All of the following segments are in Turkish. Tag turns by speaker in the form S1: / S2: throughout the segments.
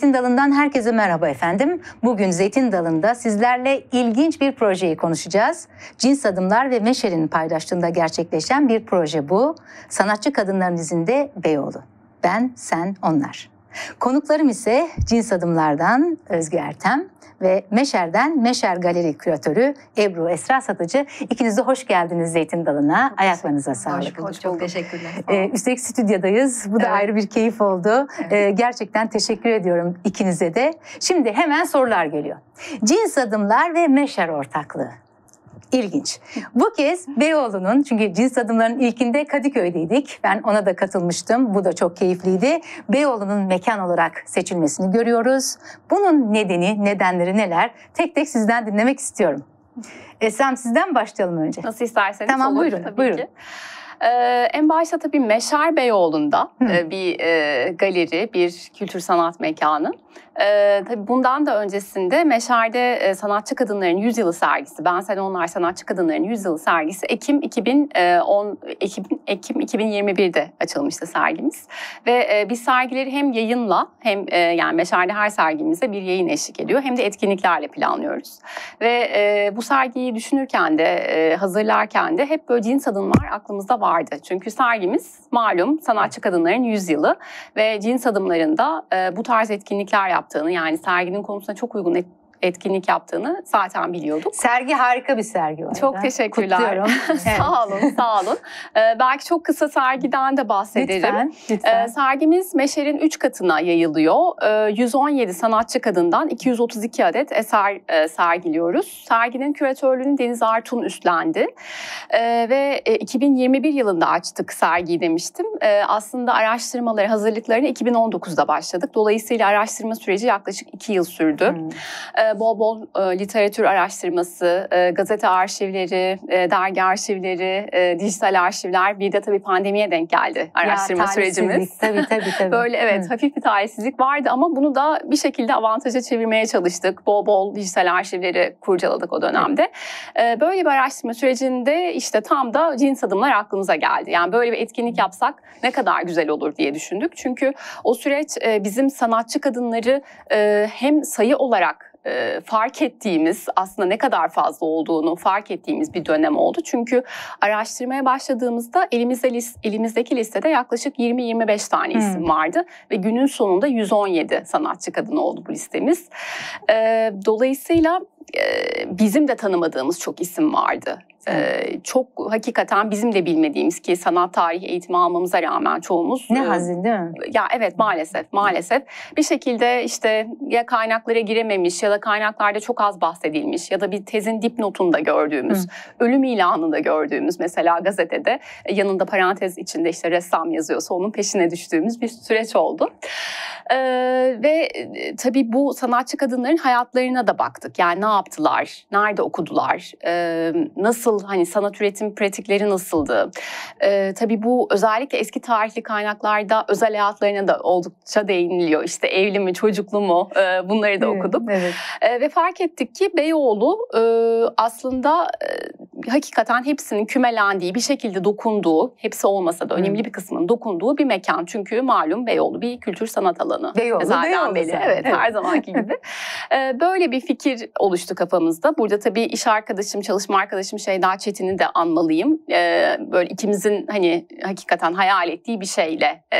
S1: Zeytin Dalı'ndan herkese merhaba efendim. Bugün Zeytin Dalı'nda sizlerle ilginç bir projeyi konuşacağız. Cins Adımlar ve Meşer'in paydaşlığında gerçekleşen bir proje bu. Sanatçı Kadınların izinde Beyoğlu. Ben, sen, onlar. Konuklarım ise Cins Adımlar'dan Özgü Ertem ve Meşer'den Meşer Galeri Küratörü Ebru Esra Satıcı. İkiniz de hoş geldiniz Zeytin Dalı'na. Ayaklarınıza sağlık.
S2: Hoş bulduk. Çok teşekkürler.
S1: Ee, üstelik stüdyodayız. Bu da
S2: Evet.
S1: ayrı bir keyif oldu.
S2: Evet.
S1: Ee, gerçekten teşekkür ediyorum ikinize de. Şimdi hemen sorular geliyor. Cins adımlar ve meşer ortaklığı. İlginç. Bu kez Beyoğlu'nun çünkü cins adımların ilkinde Kadıköy'deydik. Ben ona da katılmıştım. Bu da çok keyifliydi. Beyoğlu'nun mekan olarak seçilmesini görüyoruz. Bunun nedeni, nedenleri neler? Tek tek sizden dinlemek istiyorum. Esrem sizden başlayalım önce.
S2: Nasıl isterseniz
S1: Tamam,
S2: olur
S1: buyurun,
S2: tabii
S1: buyurun.
S2: ki. Ee, en başta tabii Meşer Beyoğlu'nda e, bir e, galeri, bir kültür sanat mekanı. Ee, tabii bundan da öncesinde Meşer'de e, Sanatçı Kadınların Yüzyılı sergisi, Ben Sen Onlar Sanatçı Kadınların Yüzyılı sergisi Ekim 2010 Ekim, Ekim 2021'de açılmıştı sergimiz. Ve e, biz sergileri hem yayınla hem e, yani Meşer'de her sergimize bir yayın eşlik ediyor hem de etkinliklerle planlıyoruz. Ve e, bu sergiyi düşünürken de e, hazırlarken de hep böyle cins adımlar aklımızda vardı. Çünkü sergimiz malum sanatçı kadınların yüzyılı ve cins adımlarında e, bu tarz etkinlikler yaptığını yani serginin konusuna çok uygun et- etkinlik yaptığını zaten biliyorduk.
S1: Sergi harika bir sergi var.
S2: Çok teşekkürler.
S1: Kutluyorum.
S2: Sağ olun, sağ olun. Ee, belki çok kısa sergiden de bahsederim.
S1: Lütfen, lütfen.
S2: Ee, sergimiz Meşer'in 3 katına yayılıyor. Ee, 117 sanatçı kadından 232 adet eser e, sergiliyoruz. Serginin küratörlüğünü Deniz Artun üstlendi. Ee, ve e, 2021 yılında açtık sergiyi demiştim. Ee, aslında araştırmaları, hazırlıklarını 2019'da başladık. Dolayısıyla araştırma süreci yaklaşık 2 yıl sürdü.
S1: Hmm.
S2: Ee, bol bol e, literatür araştırması, e, gazete arşivleri, e, dergi arşivleri, dijital arşivler. Bir de tabii pandemiye denk geldi araştırma
S1: Ya,
S2: sürecimiz.
S1: Tabii tabii tabii.
S2: Böyle evet
S1: Hı.
S2: hafif bir talihsizlik vardı ama bunu da bir şekilde avantaja çevirmeye çalıştık. Bol bol dijital arşivleri kurcaladık o dönemde. Ee, böyle bir araştırma sürecinde işte tam da cins adımlar aklımıza geldi. Yani böyle bir etkinlik yapsak ne kadar güzel olur diye düşündük. Çünkü o süreç bizim sanatçı kadınları hem sayı olarak e, fark ettiğimiz aslında ne kadar fazla olduğunu fark ettiğimiz bir dönem oldu. Çünkü araştırmaya başladığımızda elimizde lis- elimizdeki listede yaklaşık 20-25 tane
S1: Hmm.
S2: isim vardı ve günün sonunda 117 sanatçı kadın oldu bu listemiz. E, dolayısıyla bizim de tanımadığımız çok isim vardı. E, çok hakikaten bizim de bilmediğimiz ki sanat tarihi eğitimi almamıza rağmen çoğumuz
S1: Ne hazin değil mi?
S2: ya evet maalesef maalesef bir şekilde işte ya kaynaklara girememiş ya da kaynaklarda çok az bahsedilmiş ya da bir tezin dipnotunda gördüğümüz, ölüm ilanında gördüğümüz mesela gazetede yanında parantez içinde işte ressam yazıyorsa onun peşine düştüğümüz bir süreç oldu. Ee, ve tabii bu sanatçı kadınların hayatlarına da baktık. Yani yaptılar, nerede okudular, e, nasıl hani sanat üretim pratikleri nasıldı? Ee, tabii bu özellikle eski tarihli kaynaklarda özel hayatlarına da oldukça değiniliyor. İşte evli mi, çocuklu mu Ee, bunları da
S1: Evet,
S2: okuduk.
S1: Evet.
S2: Ee, ve fark ettik ki Beyoğlu e, aslında e, hakikaten hepsinin kümelendiği, bir şekilde dokunduğu, hepsi olmasa da
S1: Hmm.
S2: önemli bir kısmının dokunduğu bir mekan. Çünkü malum Beyoğlu bir kültür sanat alanı.
S1: Beyoğlu,
S2: Ezelden
S1: Beyoğlu
S2: beri.
S1: zaten.
S2: Evet,
S1: Evet.
S2: her zamanki gibi. Ee, böyle bir fikir oluştu kafamızda. Burada tabii iş arkadaşım, çalışma arkadaşım Şeyda Çetin'i de anmalıyım. Ee, böyle ikimizin hani hakikaten hayal ettiği bir şeyle e,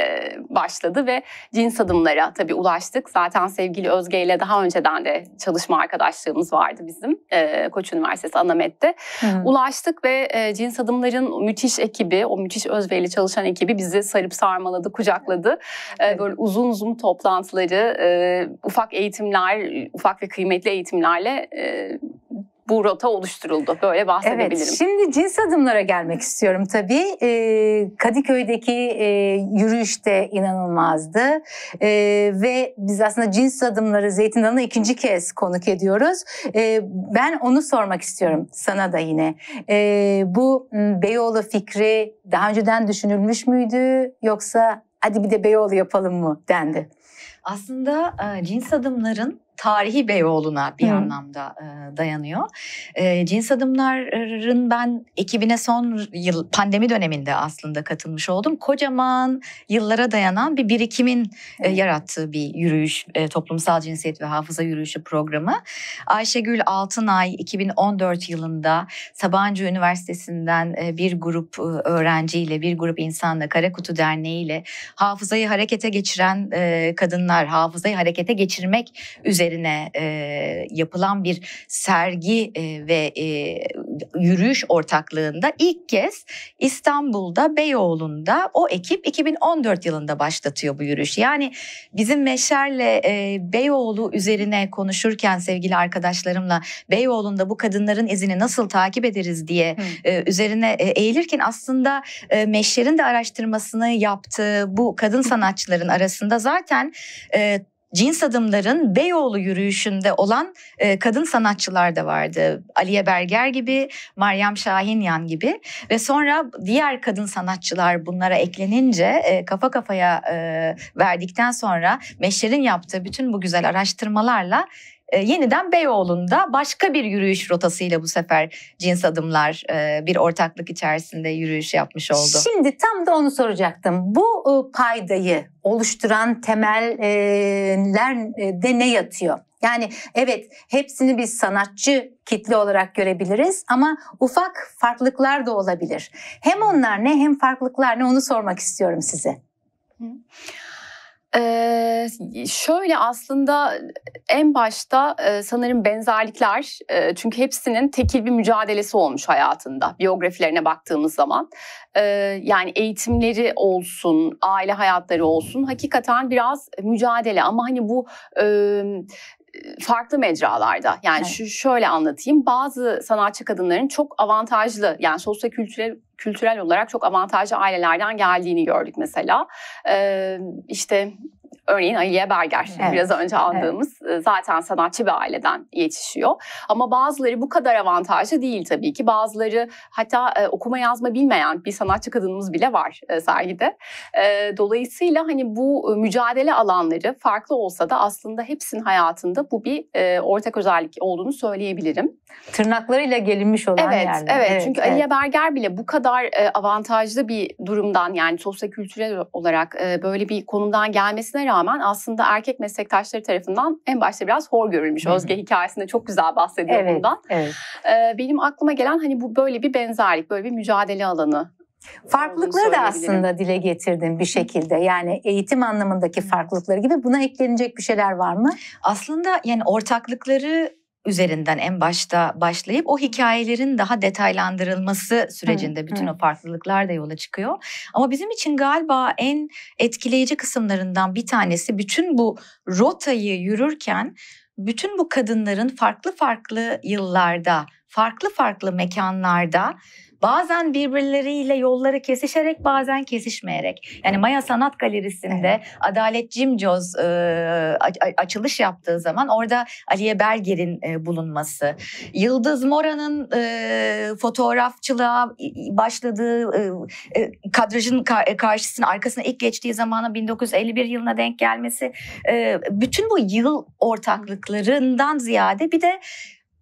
S2: başladı ve cins adımlara tabii ulaştık. Zaten sevgili Özge ile daha önceden de çalışma arkadaşlığımız vardı bizim e, Koç Üniversitesi Anamet'te.
S1: Hı
S2: Ulaştık ve e, cins adımların müthiş ekibi, o müthiş özverili çalışan ekibi bizi sarıp sarmaladı, kucakladı. E,
S1: Evet.
S2: böyle uzun uzun toplantıları, e, ufak eğitimler, ufak ve kıymetli eğitimlerle e, bu rota oluşturuldu. Böyle bahsedebilirim.
S1: Evet, şimdi cins adımlara gelmek istiyorum tabii. Ee, Kadıköy'deki e, yürüyüş de inanılmazdı. Ee, ve biz aslında cins adımları Zeytin Dalı'na ikinci kez konuk ediyoruz. Ee, ben onu sormak istiyorum sana da yine. Ee, bu m, Beyoğlu fikri daha önceden düşünülmüş müydü yoksa hadi bir de Beyoğlu yapalım mı dendi?
S3: Aslında e, cins adımların tarihi Beyoğlu'na bir
S1: Hı.
S3: anlamda e, dayanıyor. E, cins adımların ben ekibine son yıl pandemi döneminde aslında katılmış oldum. Kocaman yıllara dayanan bir birikimin e, yarattığı bir yürüyüş, e, toplumsal cinsiyet ve hafıza yürüyüşü programı. Ayşegül Altınay 2014 yılında Sabancı Üniversitesi'nden e, bir grup e, öğrenciyle, bir grup insanla Karakutu Derneği ile hafızayı harekete geçiren e, kadınlar, hafızayı harekete geçirmek üzerine e, yapılan bir sergi e, ve e, yürüyüş ortaklığında ilk kez İstanbul'da Beyoğlu'nda o ekip 2014 yılında başlatıyor bu yürüyüşü. Yani bizim Meşer'le e, Beyoğlu üzerine konuşurken sevgili arkadaşlarımla Beyoğlu'nda bu kadınların izini nasıl takip ederiz? diye e, üzerine e, eğilirken aslında e, Meşer'in de araştırmasını yaptığı bu kadın sanatçıların arasında zaten e, cins adımların Beyoğlu yürüyüşünde olan e, kadın sanatçılar da vardı. Aliye Berger gibi, Meryem Şahinyan gibi ve sonra diğer kadın sanatçılar bunlara eklenince e, kafa kafaya e, verdikten sonra Meşer'in yaptığı bütün bu güzel araştırmalarla yeniden Beyoğlu'nda başka bir yürüyüş rotasıyla bu sefer cins adımlar e, bir ortaklık içerisinde yürüyüş yapmış oldu.
S1: Şimdi tam da onu soracaktım. Bu e, paydayı oluşturan temeller e, de ne yatıyor? Yani evet hepsini biz sanatçı kitle olarak görebiliriz ama ufak farklılıklar da olabilir. Hem onlar ne hem farklılıklar ne onu sormak istiyorum size.
S2: Ee, şöyle aslında en başta e, sanırım benzerlikler e, çünkü hepsinin tekil bir mücadelesi olmuş hayatında biyografilerine baktığımız zaman. Ee, yani eğitimleri olsun aile hayatları olsun hakikaten biraz mücadele ama hani bu e, farklı mecralarda yani
S1: Evet.
S2: şu şöyle anlatayım bazı sanatçı kadınların çok avantajlı yani sosyokültürel kültürel olarak çok avantajlı ailelerden geldiğini gördük mesela. Ee, işte örneğin Aliye Berger
S1: Evet.
S2: biraz önce andığımız e, zaten sanatçı bir aileden yetişiyor. Ama bazıları bu kadar avantajlı değil tabii ki. Bazıları hatta e, okuma yazma bilmeyen bir sanatçı kadınımız bile var e, sergide. E, dolayısıyla hani bu e, mücadele alanları farklı olsa da aslında hepsinin hayatında bu bir e, ortak özellik olduğunu söyleyebilirim.
S1: Tırnaklarıyla gelinmiş olan
S2: Evet,
S1: yerler.
S2: evet. Çünkü Aliye Berger bile bu kadar e, avantajlı bir durumdan yani sosyokültürel olarak e, böyle bir konumdan gelmesine rağmen aslında erkek meslektaşları tarafından en başta biraz hor görülmüş.
S1: Hı hı.
S2: Özge hikayesinde çok güzel bahsediyor
S1: Evet,
S2: bundan.
S1: evet.
S2: E, benim aklıma gelen hani bu böyle bir benzerlik, böyle bir mücadele alanı.
S1: Farklılıkları da aslında dile getirdin bir şekilde. Yani eğitim anlamındaki farklılıkları gibi buna eklenecek bir şeyler var mı?
S3: Aslında yani ortaklıkları üzerinden en başta başlayıp o hikayelerin daha detaylandırılması sürecinde bütün o farklılıklar da yola çıkıyor. Ama bizim için galiba en etkileyici kısımlarından bir tanesi bütün bu rotayı yürürken bütün bu kadınların farklı farklı yıllarda, farklı farklı mekanlarda bazen birbirleriyle yolları kesişerek bazen kesişmeyerek. Yani Maya Sanat Galerisi'nde Adalet Cimcoz e, açılış yaptığı zaman orada Aliye Berger'in e, bulunması, Yıldız Mora'nın e, fotoğrafçılığa başladığı e, e, kadrajın ka- karşısına arkasına ilk geçtiği zamana 1951 yılına denk gelmesi, e, bütün bu yıl ortaklıklarından ziyade bir de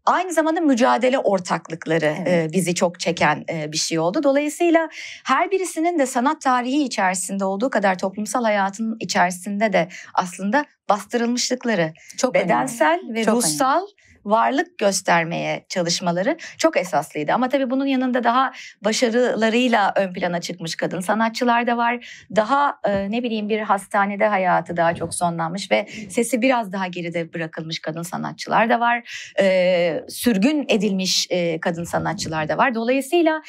S3: aynı zamanda mücadele ortaklıkları
S1: Evet.
S3: e, bizi çok çeken e, bir şey oldu. Dolayısıyla her birisinin de sanat tarihi içerisinde olduğu kadar toplumsal hayatın içerisinde de aslında bastırılmışlıkları,
S1: Çok önemli.
S3: bedensel ve
S1: Çok
S3: ruhsal varlık göstermeye çalışmaları çok esaslıydı. Ama tabii bunun yanında daha başarılarıyla ön plana çıkmış kadın sanatçılar da var. Daha e, ne bileyim bir hastanede hayatı daha çok sonlanmış ve sesi biraz daha geride bırakılmış kadın sanatçılar da var. E, sürgün edilmiş e, kadın sanatçılar da var. Dolayısıyla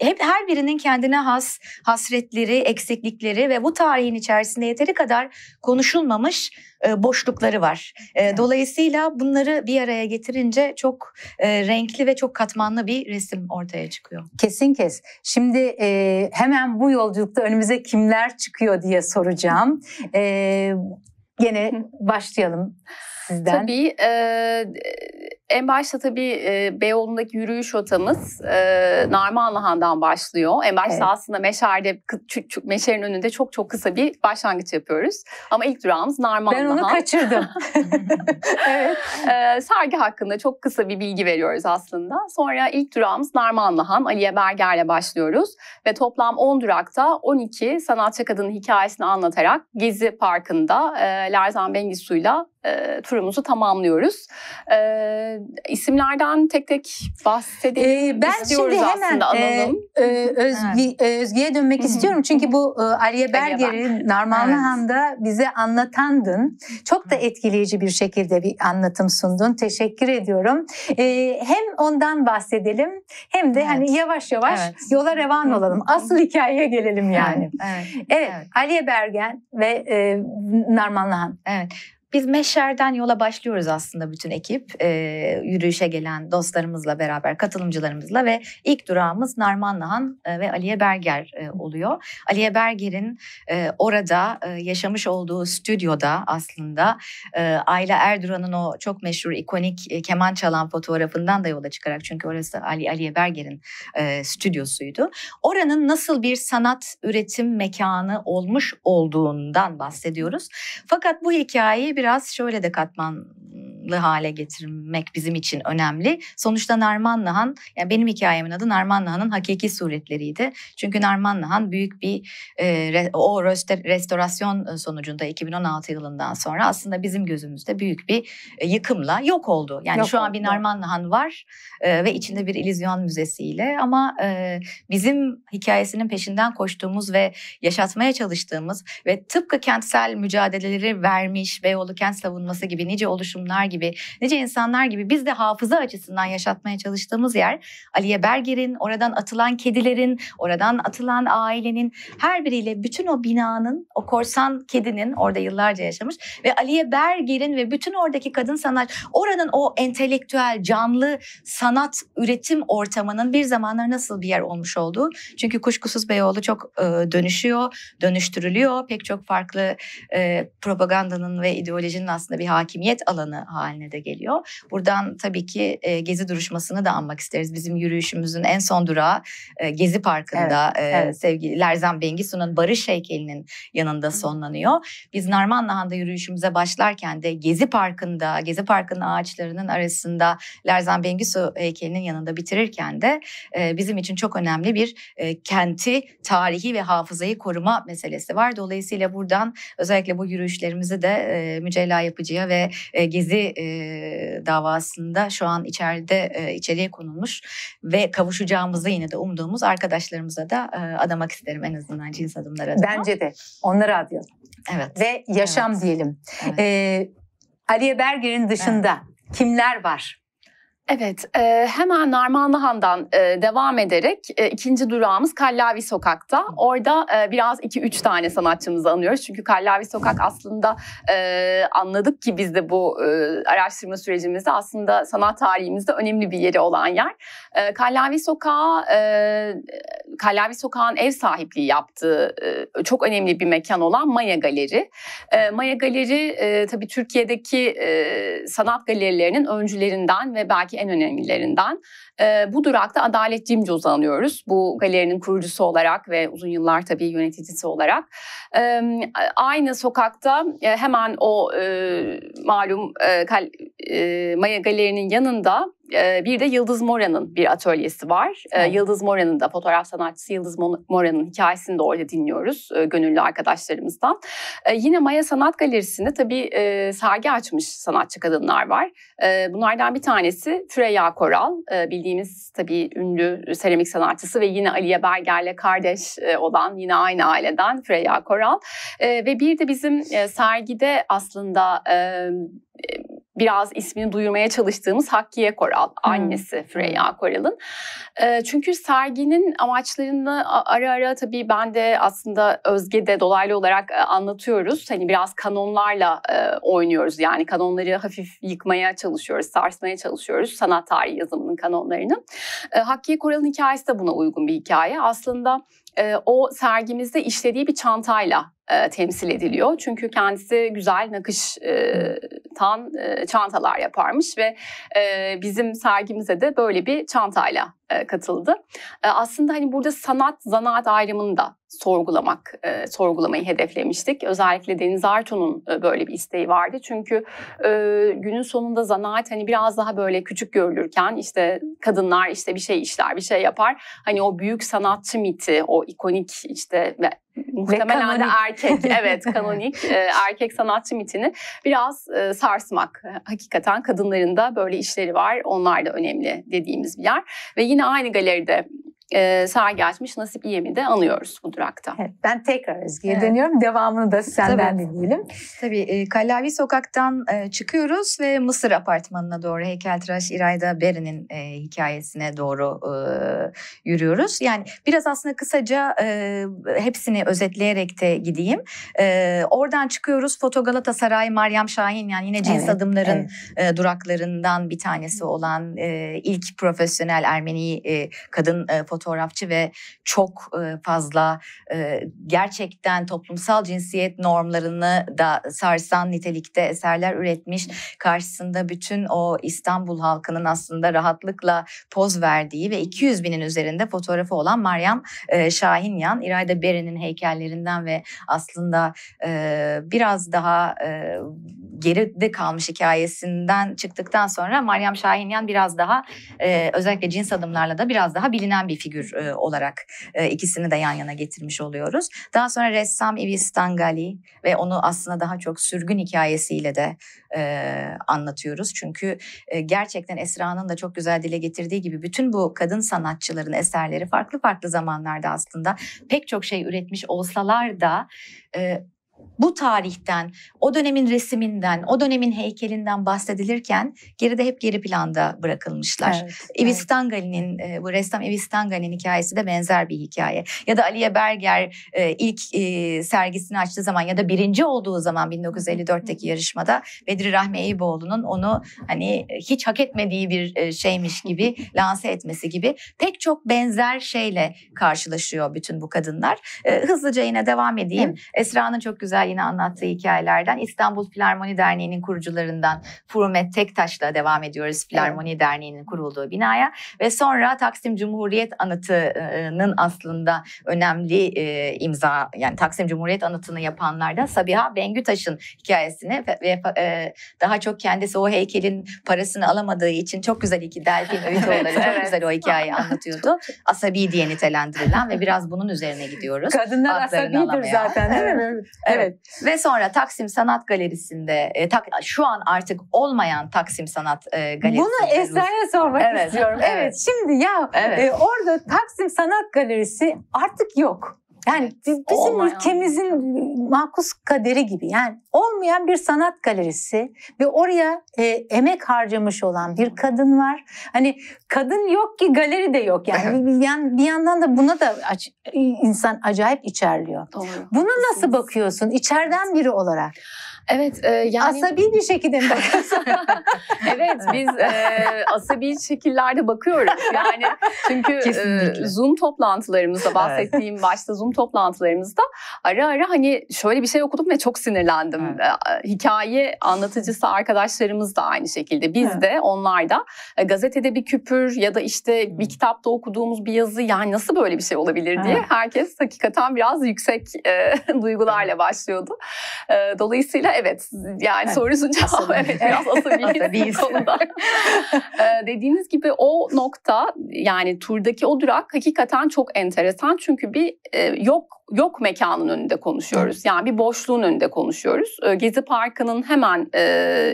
S3: hep her birinin kendine has hasretleri, eksiklikleri ve bu tarihin içerisinde yeteri kadar konuşulmamış e, boşlukları var. E,
S1: Evet.
S3: Dolayısıyla bunları bir araya getirince çok e, renkli ve çok katmanlı bir resim ortaya çıkıyor.
S1: Kesin kes. Şimdi e, hemen bu yolculukta önümüze kimler çıkıyor diye soracağım. E, gene başlayalım sizden.
S2: Tabii e, en başta tabii e, Beyoğlu'ndaki yürüyüş rotamız e, Narmanlıhan'dan başlıyor. En başta
S1: Evet.
S2: aslında Meşer'de, küçük, Meşer'in önünde çok çok kısa bir başlangıç yapıyoruz. Ama ilk durağımız
S1: Ben
S2: Narmanlıhan.
S1: onu kaçırdım. evet.
S2: Ee, sergi hakkında çok kısa bir bilgi veriyoruz aslında. Sonra ilk durağımız Narmanlıhan, Aliye Berger'le başlıyoruz. Ve toplam 10 durakta 12 sanatçı kadının hikayesini anlatarak Gezi Parkı'nda e, Lerzan Bengisu'yla e, turumuzu tamamlıyoruz. E, isimlerden tek tek bahsedelim
S1: Ee, ben
S2: istiyoruz
S1: şimdi hemen
S2: aslında
S1: e,
S2: analım.
S1: e, Özge, e, Özge'ye dönmek istiyorum. Çünkü bu e, Aliye
S2: Aliye
S1: Berger'i Narmanlıhan'da bize anlatandın. Çok da etkileyici bir şekilde bir anlatım sundun. Teşekkür ediyorum. E, hem ondan bahsedelim hem de
S3: Evet.
S1: hani yavaş yavaş
S3: Evet.
S1: yola revan olalım. Asıl hikayeye gelelim yani.
S3: Evet.
S1: Evet,
S3: Evet.
S1: Aliye Bergen ve e, Narmanlıhan.
S3: Evet. Biz Meşer'den yola başlıyoruz aslında bütün ekip. Ee, yürüyüşe gelen dostlarımızla beraber, katılımcılarımızla ve ilk durağımız Narmanlıhan e, ve Aliye Berger e, oluyor. Aliye Berger'in e, orada e, yaşamış olduğu stüdyoda aslında e, Ayla Erduran'ın o çok meşhur, ikonik e, keman çalan fotoğrafından da yola çıkarak çünkü orası Ali Aliye Berger'in e, stüdyosuydu. Oranın nasıl bir sanat üretim mekanı olmuş olduğundan bahsediyoruz. Fakat bu hikayeyi biraz şöyle de katmanlı hale getirmek bizim için önemli. Sonuçta Narmanlıhan, yani benim hikayemin adı Narmanlıhan'ın hakiki suretleriydi. Çünkü Narmanlıhan büyük bir e, o restorasyon sonucunda 2016 yılından sonra aslında bizim gözümüzde büyük bir e, yıkımla yok oldu. Yani
S1: Yok
S3: şu an
S1: oldu.
S3: bir Narmanlıhan var e, ve içinde bir illüzyon müzesiyle ama e, bizim hikayesinin peşinden koştuğumuz ve yaşatmaya çalıştığımız ve tıpkı kentsel mücadeleleri vermiş Beyoğlu Kent Savunması gibi nice oluşumlar gibi nice insanlar gibi biz de hafıza açısından yaşatmaya çalıştığımız yer Aliye Berger'in oradan atılan kedilerin oradan atılan ailenin her biriyle bütün o binanın o korsan kedinin orada yıllarca yaşamış ve Aliye Berger'in ve bütün oradaki kadın sanat oranın o entelektüel canlı sanat üretim ortamının bir zamanlar nasıl bir yer olmuş olduğu çünkü kuşkusuz Beyoğlu çok e, dönüşüyor, dönüştürülüyor. Pek çok farklı e, propagandanın ve ideolojinin aslında bir hakimiyet alanı haline de geliyor. Buradan tabii ki e, Gezi duruşmasını da anmak isteriz. Bizim yürüyüşümüzün en son durağı e, Gezi Parkı'nda e,
S1: evet.
S3: sevgili Lerzan Bengisu'nun barış heykelinin yanında sonlanıyor. Biz Narmanlıhan'da yürüyüşümüze başlarken de Gezi Parkı'nda, Gezi Parkı'nın ağaçlarının arasında Lerzan Bengisu heykelinin yanında bitirirken de e, bizim için çok önemli bir e, kenti, tarihi ve hafızayı koruma meselesi var. Dolayısıyla buradan özellikle bu yürüyüşlerimizi de e, Mücella Yapıcı'ya ve e, Gezi e, davasında şu an içeride e, içeriye konulmuş ve kavuşacağımızı yine de umduğumuz arkadaşlarımıza da e, adamak isterim en azından cins adımlar adına.
S1: Bence de onları adayalım.
S3: Evet.
S1: Ve yaşam
S3: Evet.
S1: diyelim.
S3: Evet.
S1: E, Aliye Berger'in dışında kimler var?
S2: Evet, e, hemen Narmanlıhan'dan e, devam ederek e, ikinci durağımız Kallavi Sokak'ta. Orada e, biraz iki üç tane sanatçımızı anıyoruz. Çünkü Kallavi Sokak aslında e, anladık ki biz de bu e, araştırma sürecimizde aslında sanat tarihimizde önemli bir yeri olan yer. E, Kallavi Sokağı, e, Kallavi Sokak'ın ev sahipliği yaptığı e, çok önemli bir mekan olan Maya Galeri. E, Maya Galeri e, tabii Türkiye'deki e, sanat galerilerinin öncülerinden ve belki en önemlilerinden. E, bu durakta Adalet Cimcoz'u anıyoruz. Bu galerinin kurucusu olarak ve uzun yıllar tabii yöneticisi olarak. E, aynı sokakta e, hemen o e, malum e, kal, e, Maya Galeri'nin yanında e, bir de Yıldız Mora'nın bir atölyesi var. E,
S1: Evet.
S2: Yıldız Mora'nın da fotoğraf sanatçısı Yıldız Mo- Mora'nın hikayesini de orada dinliyoruz e, gönüllü arkadaşlarımızdan. Yine Maya Sanat Galerisi'nde tabii sergi açmış sanatçı kadınlar var. Bunlardan bir tanesi Freya Koral. E, bildiğimiz tabii ünlü seramik sanatçısı ve yine Aliye Berger'le kardeş e, olan yine aynı aileden Freya Koral. E, ve bir de bizim e, sergide aslında biraz ismini duyurmaya çalıştığımız Hakkiye Koral, annesi Freya Koral'ın. E, çünkü serginin amaçlarını ara ara tabii ben de aslında Özge'de dolaylı olarak e, anlatıyoruz. Hani biraz kanonlarla e, oynuyoruz yani kanonları hafif yıkmaya çalışıyoruz, sarsmaya çalışıyoruz sanat tarihi yazımının kanonlarını. E, Hakkiye Koral'ın hikayesi de buna uygun bir hikaye. Aslında e, o sergimizde işlediği bir çantayla e, temsil ediliyor. Çünkü kendisi güzel nakış e, çantalar yaparmış ve e, bizim sergimize de böyle bir çantayla e, katıldı. E, aslında hani burada sanat zanaat ayrımını da sorgulamak, e, sorgulamayı hedeflemiştik. Özellikle Deniz Arto'nun e, böyle bir isteği vardı. Çünkü e, günün sonunda zanaat hani biraz daha böyle küçük görülürken işte kadınlar işte bir şey işler, bir şey yapar. Hani o büyük sanatçı miti, o ikonik işte muhtemelen de erkek, evet kanonik e, erkek sanatçı mitini biraz e, sarsmak. Hakikaten kadınların da böyle işleri var. Onlar da önemli dediğimiz bir yer. Ve yine aynı galeride e, sergi açmış Nasip İyem'i de anıyoruz bu durakta.
S1: Evet, ben tekrar Özge'ye
S3: Evet.
S1: dönüyorum. Devamını da senden
S3: Tabii.
S1: dinleyelim.
S3: Tabii e, Kallavi Sokak'tan e, çıkıyoruz ve Mısır Apartmanı'na doğru heykeltıraş İrayda Beri'nin e, hikayesine doğru e, yürüyoruz. Yani biraz aslında kısaca e, hepsini özetleyerek de gideyim. E, oradan çıkıyoruz Foto Galatasaray, Meryem Şahin yani yine cins
S1: Evet,
S3: adımların
S1: evet.
S3: e, duraklarından bir tanesi olan e, ilk profesyonel Ermeni e, kadın e, fotoğrafçı ve çok e, fazla e, gerçekten toplumsal cinsiyet normlarını da sarsan nitelikte eserler üretmiş. Karşısında bütün o İstanbul halkının aslında rahatlıkla poz verdiği ve 200 binin üzerinde fotoğrafı olan Meryem e, Şahinyan, İrayda Beri'nin heykellerinden ve aslında biraz daha geride kalmış hikayesinden çıktıktan sonra Meryem Şahinyan biraz daha özellikle cins adımlarla da biraz daha bilinen bir figür e, olarak e, ikisini de yan yana getirmiş oluyoruz. Daha sonra ressam Ivis Stangali ve onu aslında daha çok sürgün hikayesiyle de e, anlatıyoruz. Çünkü e, gerçekten Esra'nın da çok güzel dile getirdiği gibi bütün bu kadın sanatçıların eserleri farklı farklı zamanlarda aslında pek çok şey üretmiş olsalar da e, bu tarihten, o dönemin resiminden, o dönemin heykelinden bahsedilirken geride hep geri planda bırakılmışlar.
S1: Evet,
S3: Ivis
S1: evet.
S3: E, bu ressam Ivis Stangali'nin hikayesi de benzer bir hikaye. Ya da Aliye Berger e, ilk e, sergisini açtığı zaman ya da birinci olduğu zaman 1954'teki yarışmada Bedri Rahmi Eyüboğlu'nun onu hani hiç hak etmediği bir şeymiş gibi lanse etmesi gibi pek çok benzer şeyle karşılaşıyor bütün bu kadınlar. Hızlıca yine devam edeyim.
S1: Evet.
S3: Esra'nın çok güzel yine anlattığı hikayelerden İstanbul Filarmoni Derneği'nin kurucularından Furumet Tektaş'la devam ediyoruz. Filarmoni Derneği'nin kurulduğu binaya ve sonra Taksim Cumhuriyet Anıtı'nın aslında önemli e, imza yani Taksim Cumhuriyet Anıtı'nı yapanlar da Sabiha Bengütaş'ın hikayesini ve, e, daha çok kendisi o heykelin parasını alamadığı için çok güzel iki delfin öğütoğulları
S2: Evet,
S3: çok
S2: evet.
S3: güzel o hikayeyi anlatıyordu. Asabi diye nitelendirilen ve biraz bunun üzerine gidiyoruz.
S1: Kadınlar asabidir
S3: alamayan.
S1: zaten değil mi?
S3: Evet. Ve sonra Taksim Sanat Galeri'sinde, e, tak, şu an artık olmayan Taksim Sanat e, Galerisi'nde.
S1: Bunu Esra'ya sormak
S3: Evet,
S1: istiyorum. Evet.
S3: evet.
S1: şimdi ya
S3: Evet.
S1: e, orada Taksim Sanat Galerisi artık yok. Yani
S3: Evet,
S1: bi- bizim
S2: olmayan.
S1: ülkemizin makus kaderi gibi. Yani olmayan bir sanat galerisi ve oraya e, emek harcamış olan bir kadın var. Hani kadın yok ki galeri de yok. Yani bir, yan- bir yandan da buna da insan acayip içerliyor.
S2: Doğru.
S1: Bunu nasıl bakıyorsun içeriden biri olarak?
S2: Evet, e, yani
S1: Asabi bir şekilde mi bakıyorsun?
S2: evet biz e, asabi şekillerde bakıyoruz. Yani çünkü e. Zoom toplantılarımızda bahsettiğim başta Zoom toplantılarımızda ara ara hani şöyle bir şey okudum ve çok sinirlendim. E, hikaye anlatıcısı arkadaşlarımız da aynı şekilde. Biz
S1: Evet.
S2: de onlar da e, gazetede bir küpür ya da işte bir kitapta okuduğumuz bir yazı yani nasıl böyle bir şey olabilir diye
S1: Evet.
S2: herkes hakikaten biraz yüksek e, duygularla başlıyordu. E, dolayısıyla evet yani
S1: Evet.
S2: cevabı
S3: Asabi.
S2: evet biraz asabiyiz konuda. Ee, dediğiniz gibi o nokta yani turdaki o durak hakikaten çok enteresan çünkü bir e, yok yok mekanın önünde konuşuyoruz. Yani bir boşluğun önünde konuşuyoruz. Ee, Gezi Parkı'nın hemen e,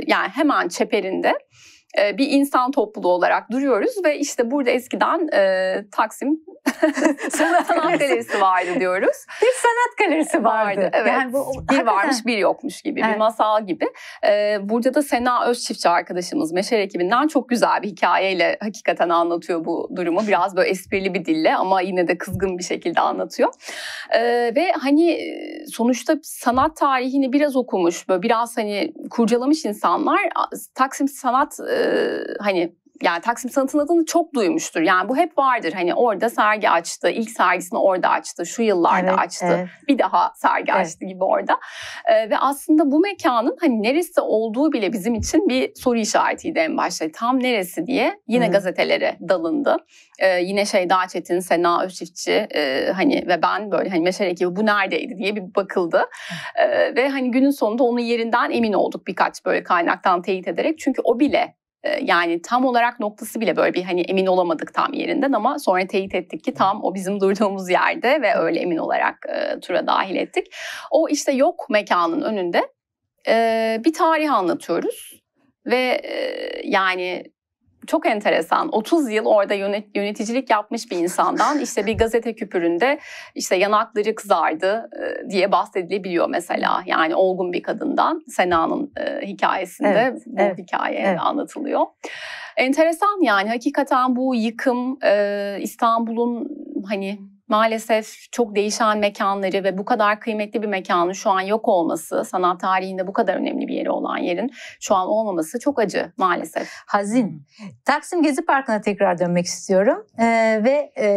S2: yani hemen çeperinde e, bir insan topluluğu olarak duruyoruz ve işte burada eskiden e, Taksim Sanat Galerisi vardı diyoruz.
S1: bir sanat galerisi vardı.
S2: Vardı, evet.
S1: Yani bu,
S2: Bir
S1: hakikaten-
S2: varmış bir yokmuş gibi bir
S1: Evet.
S2: masal gibi. Ee, burada da Sena Özçiftçi arkadaşımız Meşer ekibinden çok güzel bir hikayeyle hakikaten anlatıyor bu durumu. Biraz böyle esprili bir dille ama yine de kızgın bir şekilde anlatıyor. Ee, ve hani e, sonuçta sanat tarihini biraz okumuş, böyle biraz hani kurcalamış insanlar Taksim Sanat e, hani yani Taksim Sanat'ın adını çok duymuştur. Yani bu hep vardır. Hani orada sergi açtı, ilk sergisini orada açtı, şu yıllarda
S1: Evet,
S2: açtı.
S1: evet.
S2: Bir daha sergi
S1: Evet.
S2: açtı gibi orada. Ee, ve aslında bu mekanın hani neresi olduğu bile bizim için bir soru işaretiydi en başta. Tam neresi diye yine
S1: Hı.
S2: gazetelere dalındı. Ee, yine Şeyda Çetin, Sena Özçiftçi e, hani ve ben böyle hani Meşer ekibi bu neredeydi diye bir bakıldı. Ee, ve hani günün sonunda onun yerinden emin olduk birkaç böyle kaynaktan teyit ederek. Çünkü o bile yani tam olarak noktası bile böyle bir hani emin olamadık tam yerinden ama sonra teyit ettik ki tam o bizim durduğumuz yerde ve öyle emin olarak e, tura dahil ettik. O işte yok mekanın önünde e, bir tarih anlatıyoruz ve e, yani çok enteresan 30 yıl orada yönet- yöneticilik yapmış bir insandan işte bir gazete küpüründe işte yanakları kızardı e, diye bahsedilebiliyor mesela. Yani olgun bir kadından Sena'nın e, hikayesinde
S1: Evet,
S2: bu
S1: evet,
S2: hikaye
S1: evet.
S2: anlatılıyor. Enteresan yani hakikaten bu yıkım e, İstanbul'un hani maalesef çok değişen mekanları ve bu kadar kıymetli bir mekanın şu an yok olması, sanat tarihinde bu kadar önemli bir yeri olan yerin şu an olmaması çok acı maalesef.
S1: Hazin. Taksim Gezi Parkı'na tekrar dönmek istiyorum. Ee, ve e,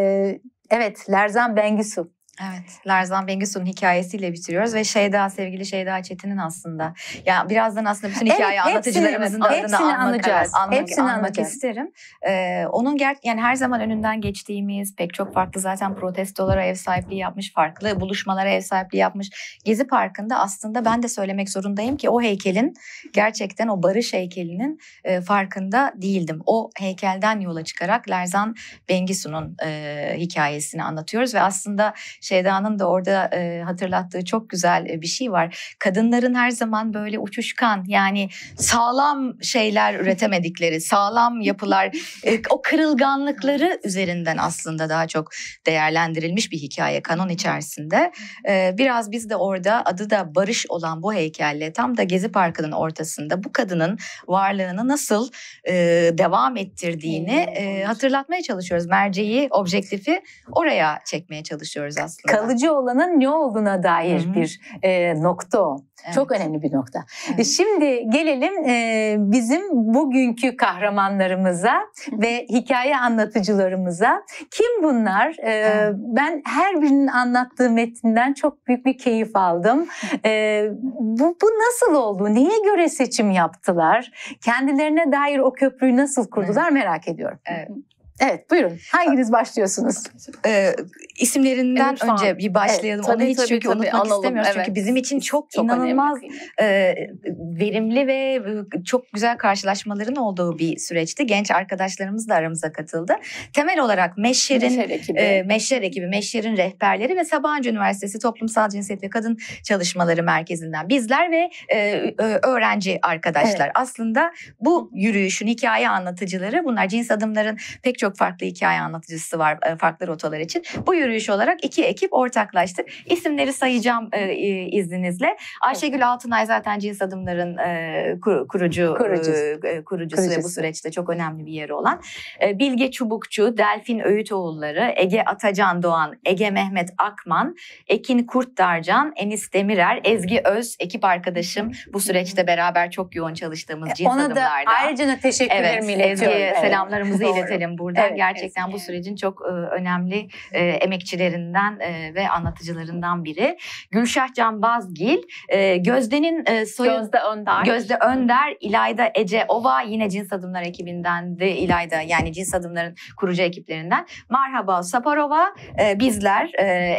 S1: evet Lerzan Bengisu.
S3: Evet, Lerzan Bengisu'nun hikayesiyle bitiriyoruz ve Şeyda, sevgili Şeyda Çetin'in aslında. Ya birazdan aslında bütün
S1: Evet,
S3: hikaye
S1: hepsini-
S3: anlatıcılarımızın da adını
S1: hepsini
S3: anmak, evet, anmak,
S1: Hepsini
S3: anmak
S1: anacağız.
S3: isterim. Ee, onun ger yani her zaman önünden geçtiğimiz pek çok farklı zaten protestolara ev sahipliği yapmış, farklı buluşmalara ev sahipliği yapmış. Gezi Parkı'nda aslında ben de söylemek zorundayım ki o heykelin gerçekten o barış heykelinin e, farkında değildim. O heykelden yola çıkarak Lerzan Bengisu'nun e, hikayesini anlatıyoruz ve aslında Şeyda'nın da orada e, hatırlattığı çok güzel e, bir şey var. Kadınların her zaman böyle uçuşkan yani sağlam şeyler üretemedikleri, sağlam yapılar, e, o kırılganlıkları üzerinden aslında daha çok değerlendirilmiş bir hikaye kanon içerisinde. E, biraz biz de orada adı da Barış olan bu heykelle tam da Gezi Parkı'nın ortasında bu kadının varlığını nasıl e, devam ettirdiğini e, hatırlatmaya çalışıyoruz. Merceği, objektifi oraya çekmeye çalışıyoruz aslında.
S1: Kalıcı olanın ne olduğuna dair
S3: Hı hı.
S1: bir e, nokta o.
S3: Evet.
S1: Çok önemli bir nokta.
S3: Evet.
S1: Şimdi gelelim e, bizim bugünkü kahramanlarımıza ve hikaye anlatıcılarımıza. Kim bunlar? E,
S3: Evet.
S1: Ben her birinin anlattığı metinden çok büyük bir keyif aldım. E, bu, bu nasıl oldu? Neye göre seçim yaptılar? Kendilerine dair o köprüyü nasıl kurdular merak ediyorum.
S3: Evet.
S1: Evet buyurun. Hanginiz başlıyorsunuz?
S3: e, isimlerinden
S2: Lütfen.
S3: önce bir başlayalım.
S2: Evet,
S3: Onu
S2: tabii,
S3: hiç
S2: tabii,
S3: çünkü
S2: tabii.
S3: unutmak
S2: Analım,
S3: istemiyoruz.
S2: evet.
S3: Çünkü bizim için çok,
S2: Çok
S3: inanılmaz e, verimli ve e, çok güzel karşılaşmaların olduğu bir süreçti. Genç arkadaşlarımız da aramıza katıldı. Temel olarak Meşer'in
S2: Meşer ekibi.
S3: e, Meşer ekibi, rehberleri ve Sabancı Üniversitesi Toplumsal Cinsiyet ve Kadın Çalışmaları Merkezi'nden bizler ve e, öğrenci arkadaşlar. Aslında bu yürüyüşün hikaye anlatıcıları bunlar cins adımların pek çok farklı hikaye anlatıcısı var e, farklı rotalar için. Bu yürüyüş olarak iki ekip ortaklaştık. İsimleri sayacağım e, e, izninizle. Ayşegül Altınay zaten cins adımların e, kur- kurucu
S1: Kurucusu.
S3: e, e, kurucusu ve bu
S1: Kurucusu.
S3: süreçte çok önemli bir yeri olan. E, Bilge Çubukçu, Delfin Öğütoğulları, Ege Atacan Doğan, Ege Mehmet Akman, Ekin Kurtdarcan, Enis Demirer, Ezgi Öz ekip arkadaşım. Bu süreçte beraber çok yoğun çalıştığımız cins
S1: Ona da
S3: adımlarda.
S1: ayrıca teşekkürlerimi
S3: Evet,
S1: iletiyorum.
S3: Ezgi'ye
S1: Evet.
S3: selamlarımızı
S1: Doğru.
S3: iletelim buradan.
S1: Evet,
S3: Gerçekten bu
S2: Ezgi.
S3: sürecin çok önemli emekçilerinden ve anlatıcılarından biri. Gülşah Can Bazgil, e, Gözde'nin soyadı...
S2: Gözde Önder.
S3: Gözde Önder, İlayda Ece Ova yine Cins Adımlar ekibinden de İlayda yani Cins Adımlar'ın kurucu ekiplerinden. Merhaba Saparova, bizler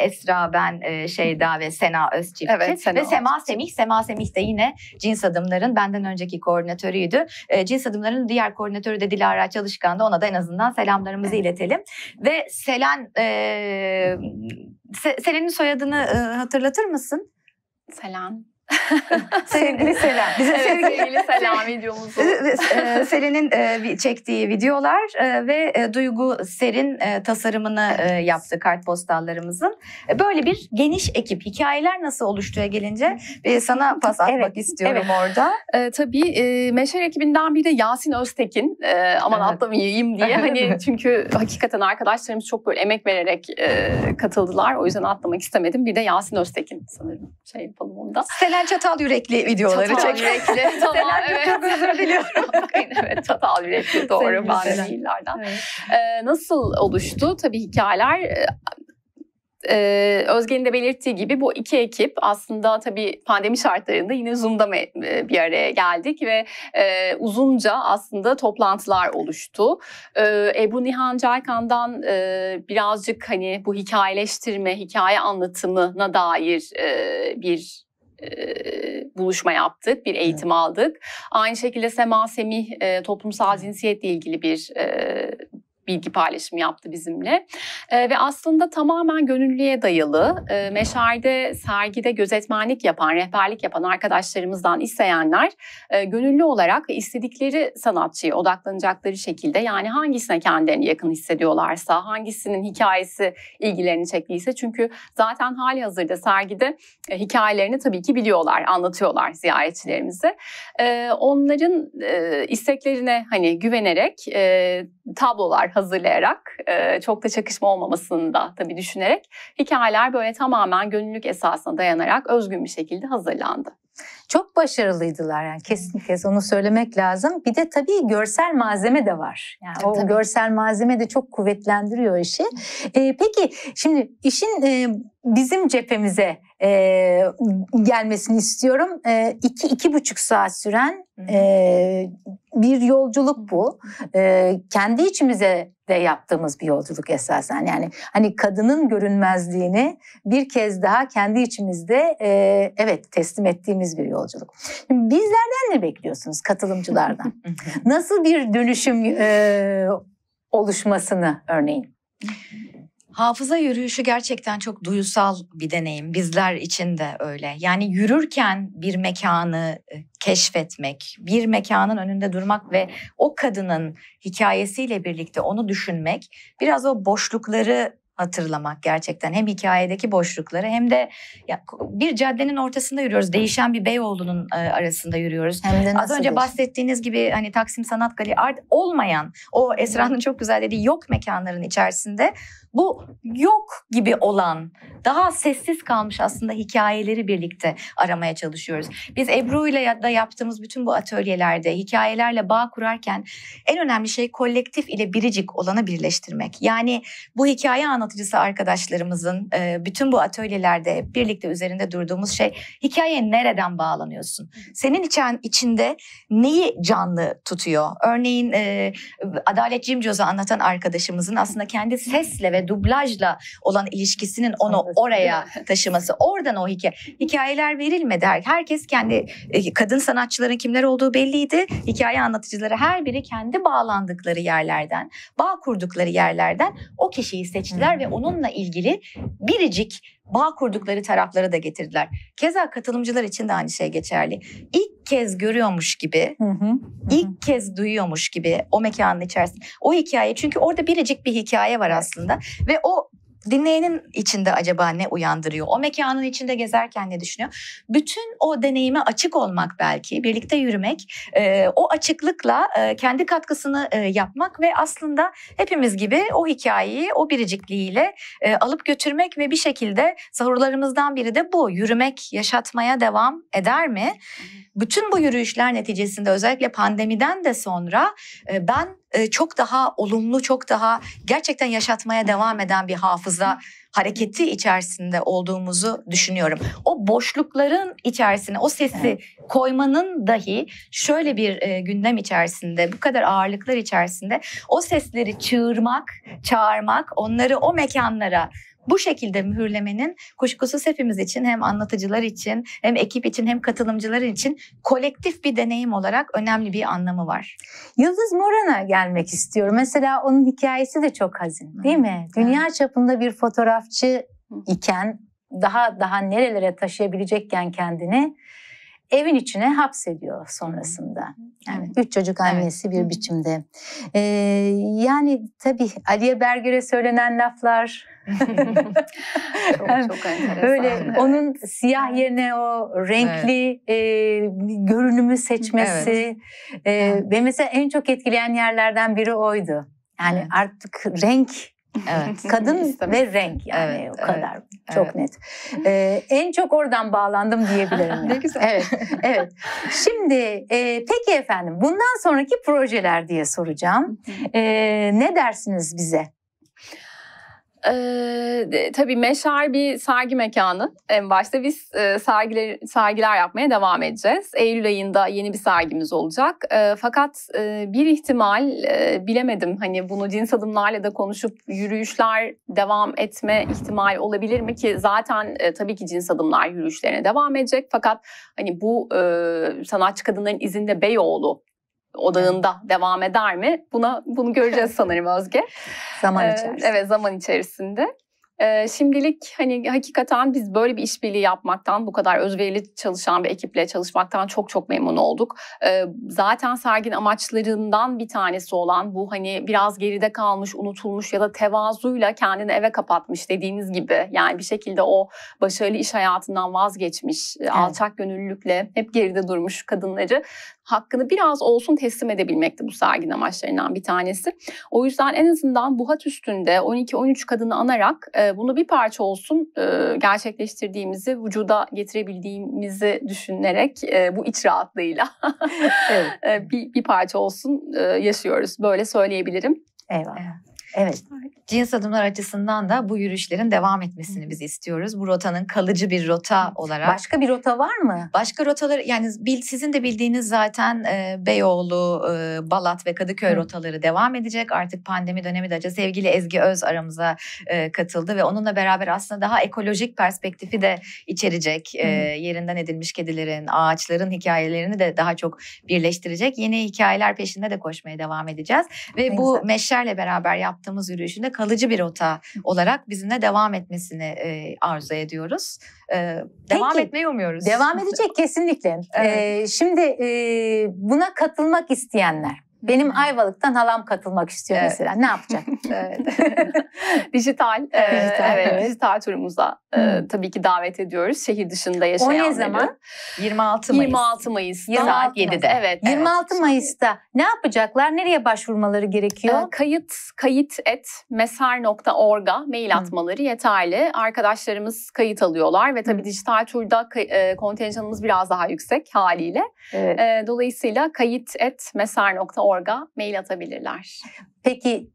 S3: Esra, ben, Şeyda ve Sena Özçiftçi
S2: Evet, Sena
S3: ve Sema. Semih. Sema Semih de yine Cins Adımlar'ın benden önceki koordinatörüydü. Cins Adımlar'ın diğer koordinatörü de Dilara Çalışkan'dı. Ona da en azından selamlarımızı iletelim. Ve Selen, e, Se- Selen'in soyadını e, hatırlatır mısın?
S2: Selam.
S1: Sevgili Selen.
S3: Bizim
S2: Evet,
S3: sevgili-
S2: selam videomuzu.
S3: Ee, Selin'in e, bir- çektiği videolar e, ve e, Duygu Ser'in e, tasarımını e, yaptı kartpostallarımızın. E, Böyle bir geniş ekip. Hikayeler nasıl oluştuya gelince e, sana pas atmak
S1: Evet,
S3: istiyorum orada.
S2: Ee, tabii e, Meşer ekibinden biri de Yasin Öztekin. Ee, aman
S3: Evet.
S2: atlamayayım diye. Hani çünkü hakikaten arkadaşlarımız çok böyle emek vererek e, katıldılar. O yüzden atlamak istemedim. Bir de Yasin Öztekin sanırım şey yapalım onu da.
S3: Selen ben çatal yürekli videoları
S2: Çatal
S3: çekiyorum.
S2: yürekli. tamam evet.
S3: çok özür diliyorum.
S2: evet çatal yürekli doğru ben de.
S3: Evet.
S2: Ee, nasıl oluştu? Tabii hikayeler e, e, Özge'nin de belirttiği gibi bu iki ekip aslında tabii pandemi şartlarında yine Zoom'da e, bir araya geldik ve e, uzunca aslında toplantılar oluştu. E, Ebru Nihan Caykan'dan e, birazcık hani bu hikayeleştirme, hikaye anlatımına dair e, bir buluşma yaptık, bir eğitim aldık. Aynı şekilde Sema Semih e, toplumsal cinsiyetle ilgili bir e, bilgi paylaşımı yaptı bizimle. E, ve aslında tamamen gönüllüye dayalı. E, Meşer'de sergide gözetmenlik yapan, rehberlik yapan arkadaşlarımızdan isteyenler e, gönüllü olarak istedikleri sanatçıya odaklanacakları şekilde yani hangisine kendilerini yakın hissediyorlarsa, hangisinin hikayesi ilgilerini çektiyse çünkü zaten hali hazırda sergide e, hikayelerini tabii ki biliyorlar, anlatıyorlar ziyaretçilerimize. E, onların e, isteklerine hani güvenerek e, tablolar hazırlayarak e, çok da çakışma olmamasını da tabii düşünerek hikayeler böyle tamamen gönüllülük esasına dayanarak özgün bir şekilde hazırlandı.
S1: Çok başarılıydılar yani kesinlikle onu söylemek lazım. Bir de tabii görsel malzeme de var. Yani
S3: Tabii,
S1: o
S3: tabii.
S1: görsel malzeme de çok kuvvetlendiriyor işi. Ee, peki şimdi işin e, bizim cephemize e, gelmesini istiyorum. E, iki, iki buçuk saat süren e, bir yolculuk bu. E, kendi içimize de yaptığımız bir yolculuk esasen. Yani hani kadının görünmezliğini bir kez daha kendi içimizde e, evet teslim ettiğimiz bir yolculuk. Şimdi bizlerden ne bekliyorsunuz katılımcılardan? Nasıl bir dönüşüm e, oluşmasını örneğin?
S3: Hafıza yürüyüşü gerçekten çok duyusal bir deneyim. Bizler için de öyle. Yani yürürken bir mekanı e, keşfetmek, bir mekanın önünde durmak ve o kadının hikayesiyle birlikte onu düşünmek, biraz o boşlukları hatırlamak gerçekten. Hem hikayedeki boşlukları hem de ya, bir caddenin ortasında yürüyoruz. Değişen bir Beyoğlu'nun e, arasında yürüyoruz.
S1: Hem de
S3: Az önce
S1: bir-
S3: bahsettiğiniz gibi hani Taksim Sanat Galeri art olmayan o Esra'nın çok güzel dediği yok mekanların içerisinde bu yok gibi olan daha sessiz kalmış aslında hikayeleri birlikte aramaya çalışıyoruz. Biz Ebru ile ya- da yaptığımız bütün bu atölyelerde hikayelerle bağ kurarken en önemli şey kolektif ile biricik olanı birleştirmek. Yani bu hikaye anlatıcısı arkadaşlarımızın e, bütün bu atölyelerde hep birlikte üzerinde durduğumuz şey hikayeye nereden bağlanıyorsun? Senin içen, içinde neyi canlı tutuyor? Örneğin e, Adalet Cimcoz'u anlatan arkadaşımızın aslında kendi sesle ve dublajla olan ilişkisinin onu oraya taşıması. Oradan o hikaye. Hikayeler verilmedi. Her- Herkes kendi e, kadın sanatçıların kimler olduğu belliydi. Hikaye anlatıcıları her biri kendi bağlandıkları yerlerden, bağ kurdukları yerlerden o kişiyi seçtiler
S1: Hı.
S3: ve onunla ilgili biricik bağ kurdukları tarafları da getirdiler. Keza katılımcılar için de aynı şey geçerli. İlk kez görüyormuş gibi,
S1: Hı hı.
S3: ilk kez duyuyormuş gibi o mekanın içerisinde. O hikaye çünkü orada biricik bir hikaye var aslında ve o dinleyenin içinde acaba ne uyandırıyor? O mekanın içinde gezerken ne düşünüyor? Bütün o deneyime açık olmak belki, birlikte yürümek, e, o açıklıkla e, kendi katkısını e, yapmak ve aslında hepimiz gibi o hikayeyi o biricikliğiyle e, alıp götürmek ve bir şekilde sahurlarımızdan biri de bu. Yürümek yaşatmaya devam eder mi? Bütün bu yürüyüşler neticesinde özellikle pandemiden de sonra e, ben çok daha olumlu, çok daha gerçekten yaşatmaya devam eden bir hafıza hareketi içerisinde olduğumuzu düşünüyorum. O boşlukların içerisine o sesi koymanın dahi şöyle bir e, gündem içerisinde, bu kadar ağırlıklar içerisinde o sesleri çığırmak, çağırmak, onları o mekanlara bu şekilde mühürlemenin kuşkusuz hepimiz için hem anlatıcılar için hem ekip için hem katılımcılar için kolektif bir deneyim olarak önemli bir anlamı var.
S1: Yıldız Moran'a gelmek istiyorum. Mesela onun hikayesi de çok hazin değil mi? Dünya çapında bir fotoğrafçı iken daha daha nerelere taşıyabilecekken kendini evin içine hapsediyor sonrasında. Yani üç çocuk annesi bir biçimde. Ee, yani tabii Aliye Berger'e söylenen laflar
S2: çok, çok enteresan.
S1: Böyle
S2: Evet.
S1: onun siyah yerine o renkli e, görünümü seçmesi e, ve mesela en çok etkileyen yerlerden biri oydu. Yani
S3: Evet.
S1: artık renk
S3: Evet.
S1: Kadın ve renk yani
S3: Evet,
S1: o
S3: evet,
S1: kadar çok
S3: evet.
S1: net. Ee, en çok oradan bağlandım diyebilirim.
S3: Ne güzel.
S1: Evet, evet. Şimdi e, peki efendim bundan sonraki projeler diye soracağım. Ee, ne dersiniz bize?
S2: Ee, tabii Meşer bir sergi mekanı. En başta biz e, sergiler, sergiler yapmaya devam edeceğiz. Eylül ayında yeni bir sergimiz olacak. E, fakat e, bir ihtimal e, bilemedim. Hani bunu cins adımlarla da konuşup yürüyüşler devam etme ihtimal olabilir mi ki zaten e, tabii ki cins adımlar yürüyüşlerine devam edecek. Fakat hani bu e, sanatçı kadınların izinde Beyoğlu odağında devam eder mi? Buna bunu göreceğiz sanırım Özge.
S1: Zaman
S2: Ee,
S1: içerisinde.
S2: Evet zaman içerisinde. Şimdilik hani hakikaten biz böyle bir işbirliği yapmaktan, bu kadar özverili çalışan bir ekiple çalışmaktan çok çok memnun olduk. Zaten serginin amaçlarından bir tanesi olan bu hani biraz geride kalmış, unutulmuş ya da tevazuyla kendini eve kapatmış dediğiniz gibi. Yani bir şekilde o başarılı iş hayatından vazgeçmiş, alçak gönüllülükle hep geride durmuş kadınları hakkını biraz olsun teslim edebilmekti bu serginin amaçlarından bir tanesi. O yüzden en azından bu hat üstünde 12-13 kadını anarak e, bunu bir parça olsun e, gerçekleştirdiğimizi, vücuda getirebildiğimizi düşünerek e, bu iç rahatlığıyla
S1: Evet.
S2: e, bir, bir parça olsun e, yaşıyoruz. Böyle söyleyebilirim.
S1: Eyvallah.
S3: Evet. Cins adımlar açısından da bu yürüyüşlerin devam etmesini biz istiyoruz. Bu rotanın kalıcı bir rota olarak.
S1: Başka bir rota var mı?
S3: Başka rotaları yani sizin de bildiğiniz zaten e, Beyoğlu, e, Balat ve Kadıköy
S1: Hı.
S3: rotaları devam edecek. Artık pandemi dönemi de. Sevgili Ezgi Öz aramıza e, katıldı ve onunla beraber aslında daha ekolojik perspektifi de içerecek. E, yerinden edilmiş kedilerin, ağaçların hikayelerini de daha çok birleştirecek. Yeni hikayeler peşinde de koşmaya devam edeceğiz. Ve
S1: Ne
S3: bu
S1: güzel.
S3: Meşer'le beraber yaptığımız yürüyüşünde kalıcı bir rota olarak bizimle devam etmesini e, arzu ediyoruz. E, devam
S1: Peki,
S3: etmeyi umuyoruz.
S1: Devam edecek kesinlikle.
S3: Evet.
S1: Ee, şimdi e, buna katılmak isteyenler. Benim Ayvalık'tan halam katılmak istiyor
S3: Evet.
S1: mesela. Ne yapacak?
S3: Evet.
S2: dijital, e,
S1: Evet, dijital,
S2: evet,
S1: evet.
S2: dijital turumuza e, tabii ki davet ediyoruz. Şehir dışında yaşayanları.
S1: zaman?
S3: 26 Mayıs.
S2: 26 Mayıs'ta.
S1: 26
S3: Saat 7'de.
S2: Evet.
S1: 26 Mayıs'ta ne yapacaklar? Nereye başvurmaları gerekiyor?
S2: Ee, Kayıt kayıt et meser.org'a mail atmaları yeterli. Arkadaşlarımız kayıt alıyorlar ve tabii
S1: Hı.
S2: dijital turda e, kontenjanımız biraz daha yüksek haliyle.
S1: Evet.
S2: E, dolayısıyla kayıt et meser.org'a mail atabilirler.
S1: Peki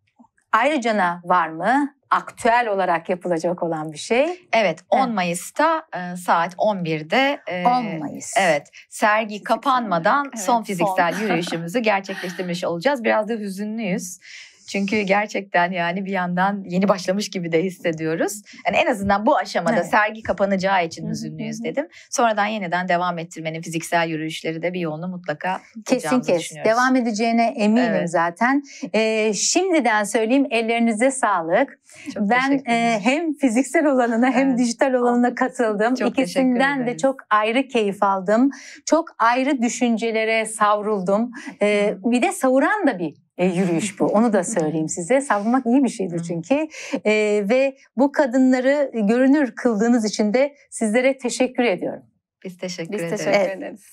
S1: ayrıca var mı? Aktüel olarak yapılacak olan bir şey.
S3: Evet 10
S1: Evet.
S3: Mayıs'ta e, saat 11'de e,
S1: 10 Mayıs.
S3: Evet, sergi
S2: Fiziksel,
S3: kapanmadan
S2: evet,
S3: son
S2: son.
S3: fiziksel yürüyüşümüzü gerçekleştirmiş olacağız. Biraz da hüzünlüyüz. Çünkü gerçekten yani bir yandan yeni başlamış gibi de hissediyoruz. Yani en azından bu aşamada
S1: Evet.
S3: sergi kapanacağı için
S2: Hı hı
S3: hüzünlüyüz
S2: hı.
S3: dedim. Sonradan yeniden devam ettirmenin fiziksel yürüyüşleri de bir yolunu mutlaka
S1: Kesin kes. Devam edeceğine eminim
S3: Evet.
S1: zaten. Ee, şimdiden söyleyeyim ellerinize sağlık.
S3: Çok
S1: ben e, hem fiziksel olanına hem
S3: Evet.
S1: dijital olanına katıldım.
S3: Çok
S1: İkisinden de çok ayrı keyif aldım. Çok ayrı düşüncelere savruldum. Ee, bir de savuran da bir e, yürüyüş bu. Onu da söyleyeyim size. Savrulmak iyi bir şeydir çünkü. Ee, ve bu kadınları görünür kıldığınız için de sizlere teşekkür ediyorum.
S3: Biz teşekkür
S2: Biz
S3: ederiz.
S2: teşekkür
S1: Evet.
S2: ederiz.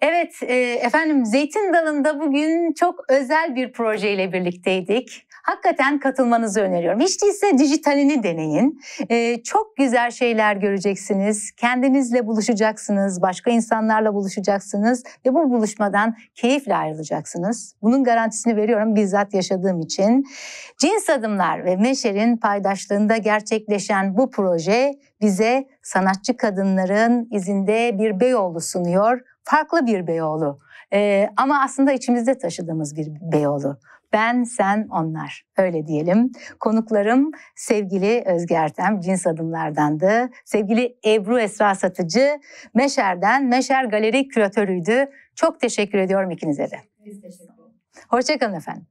S1: Evet e, efendim Zeytin Dalı'nda bugün çok özel bir projeyle birlikteydik. Hakikaten katılmanızı öneriyorum. Hiç değilse dijitalini deneyin. E, çok güzel şeyler göreceksiniz. Kendinizle buluşacaksınız. Başka insanlarla buluşacaksınız. Ve bu buluşmadan keyifle ayrılacaksınız. Bunun garantisini veriyorum bizzat yaşadığım için. Cins Adımlar ve Meşer'in paydaşlığında gerçekleşen bu proje bize sanatçı kadınların izinde bir Beyoğlu sunuyor. Farklı bir Beyoğlu. Ee, ama aslında içimizde taşıdığımız bir Beyoğlu. Ben, sen, onlar. Öyle diyelim. Konuklarım sevgili Özge Ertem, cins adımlardandı. Sevgili Ebru Esra Satıcı, Meşer'den, Meşer Galeri Küratörüydü. Çok teşekkür ediyorum ikinize de.
S3: Biz teşekkür ederiz.
S1: Hoşçakalın efendim.